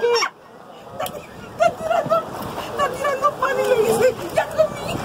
qué? Está, está tirando, está tirando pan y le dice, ya comí.